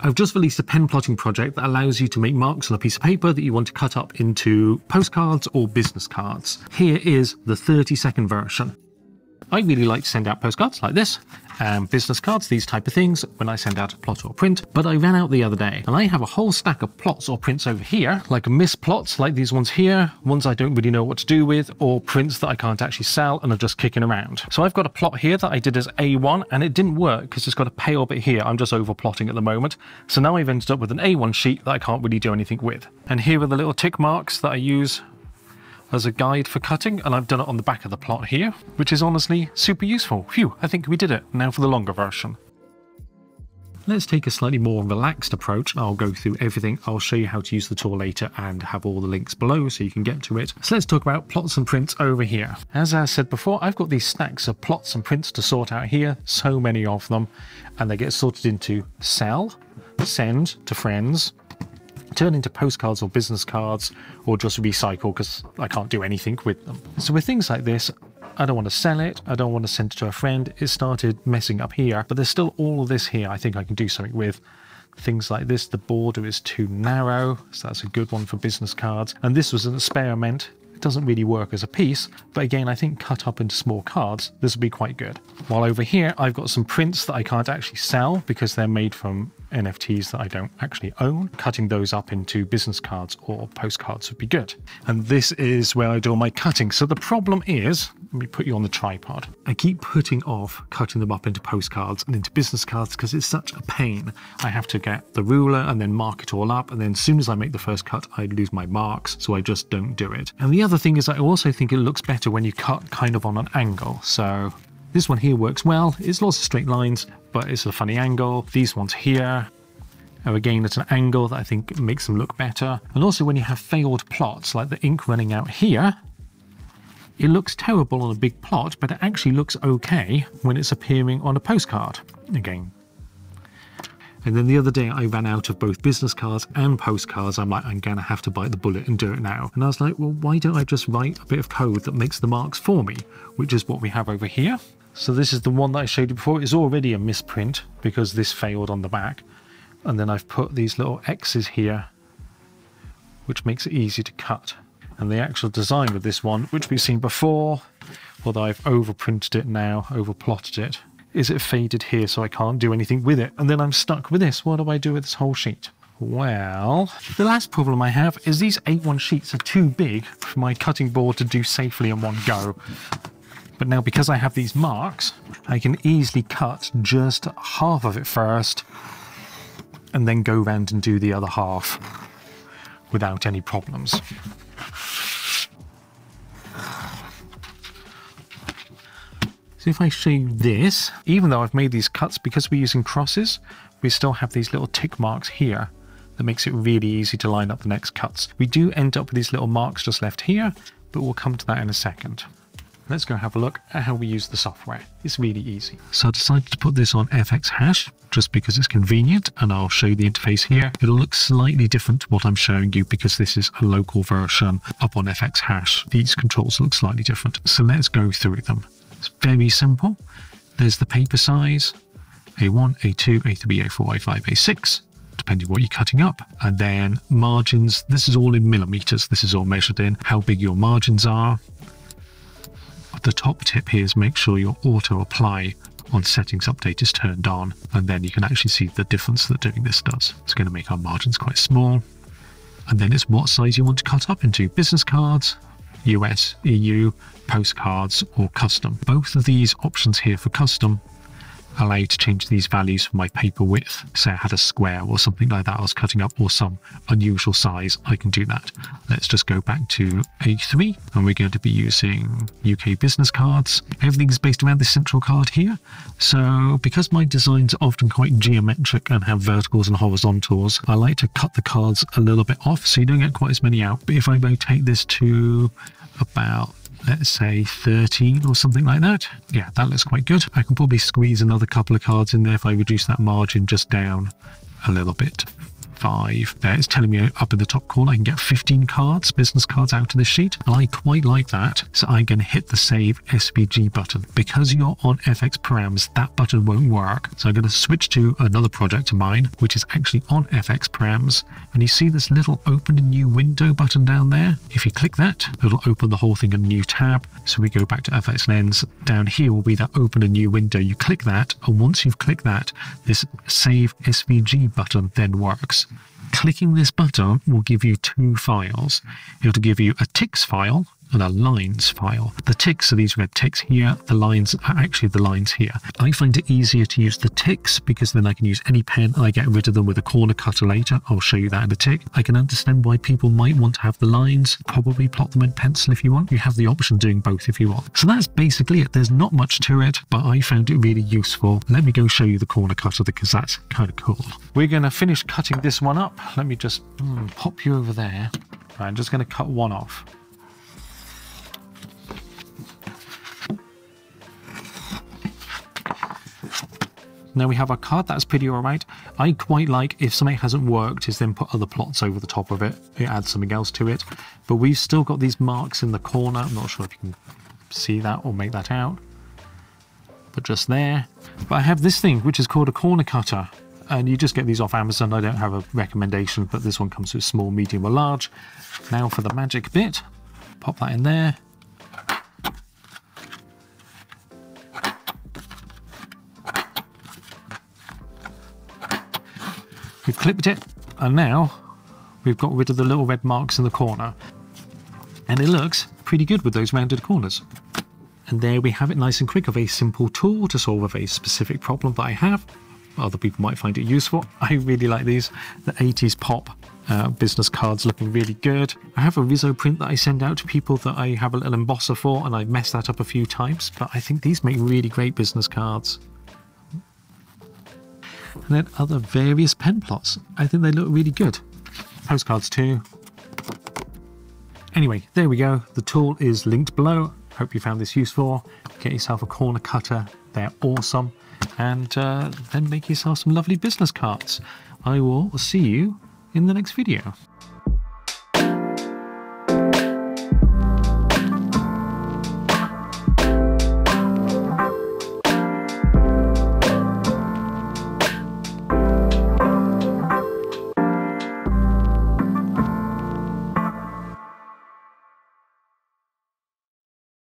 I've just released a pen plotting project that allows you to make marks on a piece of paper that you want to cut up into postcards or business cards. Here is the 30 second version. I really like to send out postcards like this, and business cards, these type of things, when I send out a plot or print, but I ran out the other day, and I have a whole stack of plots or prints over here, like missed plots, like these ones here, ones I don't really know what to do with, or prints that I can't actually sell and are just kicking around. So I've got a plot here that I did as A1, and it didn't work because it's got a pale bit here, I'm just over plotting at the moment, so now I've ended up with an A1 sheet that I can't really do anything with. And here are the little tick marks that I use as a guide for cutting, and I've done it on the back of the plot here, which is honestly super useful. Phew, I think we did it. Now for the longer version. Let's take a slightly more relaxed approach. I'll go through everything. I'll show you how to use the tool later and have all the links below so you can get to it. So let's talk about plots and prints over here. As I said before, I've got these stacks of plots and prints to sort out here, so many of them, and they get sorted into sell, send to friends, turn into postcards or business cards or just recycle because I can't do anything with them. So with things like this, I don't want to sell it, I don't want to send it to a friend. It started messing up here, but there's still all of this here I think I can do something with. Things like this, the border is too narrow, so that's a good one for business cards. And this was an experiment. It doesn't really work as a piece, but again, I think cut up into small cards, this would be quite good. While over here, I've got some prints that I can't actually sell because they're made from NFTs that I don't actually own. Cutting those up into business cards or postcards would be good. And this is where I do all my cutting. So the problem is, let me put you on the tripod. I keep putting off cutting them up into postcards and into business cards because it's such a pain. I have to get the ruler and then mark it all up. And then as soon as I make the first cut, I lose my marks. So I just don't do it. And the other thing is I also think it looks better when you cut kind of on an angle. So this one here works well. It's lots of straight lines, but it's a funny angle. These ones here are again at an angle that I think makes them look better. And also when you have failed plots, like the ink running out here, it looks terrible on a big plot, but it actually looks okay when it's appearing on a postcard. Again, and then the other day I ran out of both business cards and postcards. I'm like, I'm to have to bite the bullet and do it now. And I was like, well, why don't I just write a bit of code that makes the marks for me, which is what we have over here. So this is the one that I showed you before. It's already a misprint because this failed on the back. And then I've put these little X's here, which makes it easy to cut. And the actual design of this one, which we've seen before, although I've overprinted it now, overplotted it, is it faded here so I can't do anything with it. And then I'm stuck with this. What do I do with this whole sheet? Well, the last problem I have is these A1 sheets are too big for my cutting board to do safely in one go. But now because I have these marks, I can easily cut just half of it first and then go round and do the other half without any problems. So if I show you this, even though I've made these cuts, because we're using crosses, we still have these little tick marks here that makes it really easy to line up the next cuts. We do end up with these little marks just left here, but we'll come to that in a second. Let's go have a look at how we use the software. It's really easy. So I decided to put this on FX Hash just because it's convenient and I'll show you the interface here. It'll look slightly different to what I'm showing you because this is a local version up on FX Hash. These controls look slightly different. So let's go through them. It's very simple. There's the paper size, A1, A2, A3, A4, A5, A6 depending what you're cutting up. And then margins, this is all in millimeters. This is all measured in how big your margins are the top tip here is make sure your auto apply on settings update is turned on and then you can actually see the difference that doing this does. It's going to make our margins quite small. And then it's what size you want to cut up into. Business cards, US, EU, postcards or custom. Both of these options here for custom allow you to change these values for my paper width. Say I had a square or something like that I was cutting up or some unusual size, I can do that. Let's just go back to A3 and we're going to be using UK business cards. Everything's based around this central card here. So because my designs are often quite geometric and have verticals and horizontals, I like to cut the cards a little bit off so you don't get quite as many out. But if I rotate this to about let's say 13 or something like that. Yeah, that looks quite good. I can probably squeeze another couple of cards in there if I reduce that margin just down a little bit. Five. There, it's telling me up in the top corner I can get 15 cards, business cards out of this sheet. And I quite like that. So I'm going to hit the save SVG button. Because you're on FX params, that button won't work. So I'm going to switch to another project of mine, which is actually on FX params. And you see this little open a new window button down there? If you click that, it'll open the whole thing in a new tab. So we go back to FX Lens. Down here will be that open a new window. You click that, and once you've clicked that, this Save SVG button then works. Clicking this button will give you two files. It'll give you a ticks file, and a lines file. The ticks are these red ticks here, the lines are actually the lines here. I find it easier to use the ticks because then I can use any pen and I get rid of them with a corner cutter later. I'll show you that in a tick. I can understand why people might want to have the lines, probably plot them in pencil if you want. You have the option doing both if you want. So that's basically it. There's not much to it, but I found it really useful. Let me go show you the corner cutter because that's kind of cool. We're going to finish cutting this one up. Let me just mm, pop you over there. I'm just going to cut one off. Now we have our card, that's pretty alright. I quite like if something hasn't worked is then put other plots over the top of it. It adds something else to it. But we've still got these marks in the corner. I'm not sure if you can see that or make that out. But just there. But I have this thing which is called a corner cutter. And you just get these off Amazon. I don't have a recommendation, but this one comes with small, medium or large. Now for the magic bit. Pop that in there. We've clipped it and now we've got rid of the little red marks in the corner. And it looks pretty good with those rounded corners. And there we have it nice and quick, of a simple tool to solve a very specific problem that I have. Other people might find it useful. I really like these. The 80s pop uh, business cards looking really good. I have a Riso print that I send out to people that I have a little embosser for and I've messed that up a few times, but I think these make really great business cards and then other various pen plots. I think they look really good. Postcards too. Anyway, there we go. The tool is linked below. Hope you found this useful. Get yourself a corner cutter. They're awesome. And uh, then make yourself some lovely business cards. I will see you in the next video.